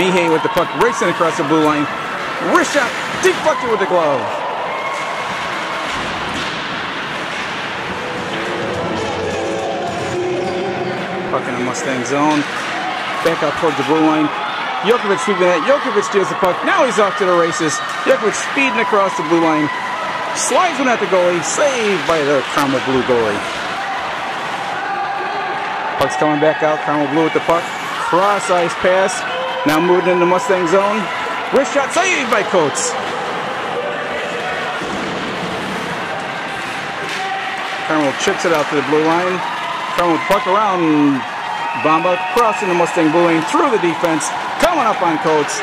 Mihei with the puck racing across the blue line. Wrist shot, deflected with the glove. Puck in the Mustang zone. Back out towards the blue line. Jokovic sweeping that. Jokovic steals the puck. Now he's off to the races. Jokovic speeding across the blue line. Slides one at the goalie. Saved by the Carmel Blue goalie. Puck's coming back out. Carmel Blue with the puck. Cross ice pass. Now moving into Mustang zone. Wrist shot saved by Coates. Carmel chips it out to the blue line. Carmel puck around. Bamba crossing the Mustang blue lane through the defense. Coming up on Coates.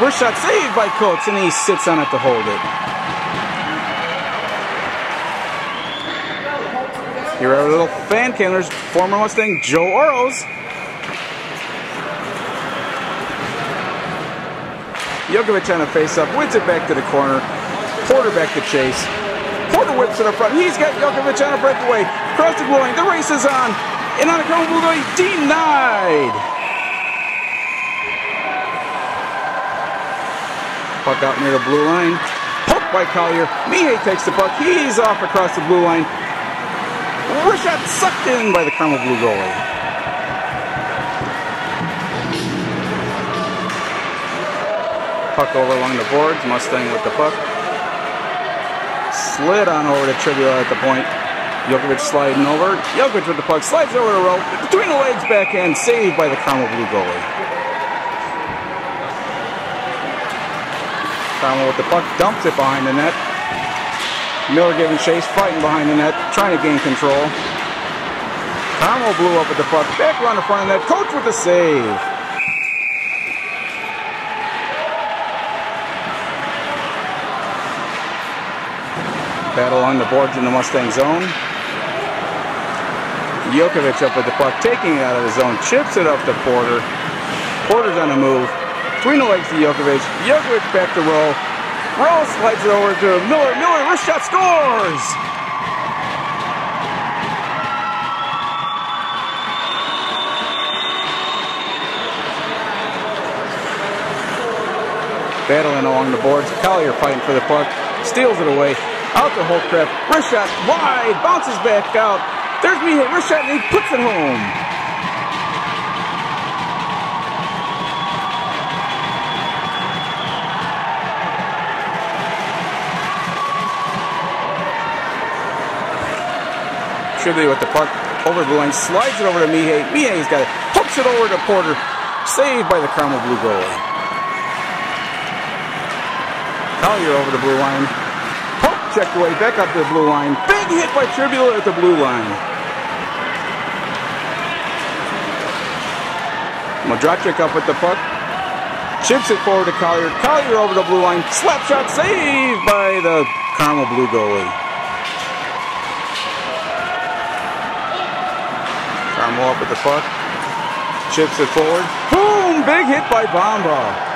Wrist shot saved by Coates and he sits on it to hold it. Here are little fan cameras. Former Mustang Joe Oros. Jokovic on a face-up, wins it back to the corner. Porter back to chase. Porter whips it up front. He's got Jokovic on a breakaway. Cross the blue line. The race is on. And on a blue line, denied. Puck out near the blue line. Poked by Collier. Mihei takes the puck. He's off across the blue line. Shot sucked in by the Carmel Blue goalie. Puck over along the boards. Mustang with the puck. Slid on over to Tribula at the point. Jokovic sliding over. Jokovic with the puck. Slides over the rope. Between the legs, backhand. Saved by the Carmel Blue goalie. Carmel with the puck. Dumps it behind the net. Miller giving chase. Fighting behind the net. Trying to gain control. Carmel Blue up with the puck. Back around the front of the net. Coates with the save. Battle on the boards in the Mustang zone. Jokovic up with the puck, taking it out of the zone, chips it up to Porter. Porter's on the move. Between the legs to Jokovic. Jokovic back to Rowe. Rowe slides it over to Miller. Miller, wrist shot, scores! Battling along the boards. Collier fighting for the puck. Steals it away. Out to Holtcraft. Wrist shot wide. Bounces back out. There's Mihei. Wrist shot and he puts it home. Shively with the puck over the line, slides it over to Mihei. Mihei's got it, hooks it over to Porter. Saved by the Carmel Blue goalie. Collier over the blue line. Checked away, back up to the blue line. Big hit by Tribula at the blue line. Madrachik up with the puck. Chips it forward to Collier. Collier over the blue line. Slap shot saved by the Carmel Blue goalie. Carmel up with the puck. Chips it forward. Boom! Big hit by Bamba.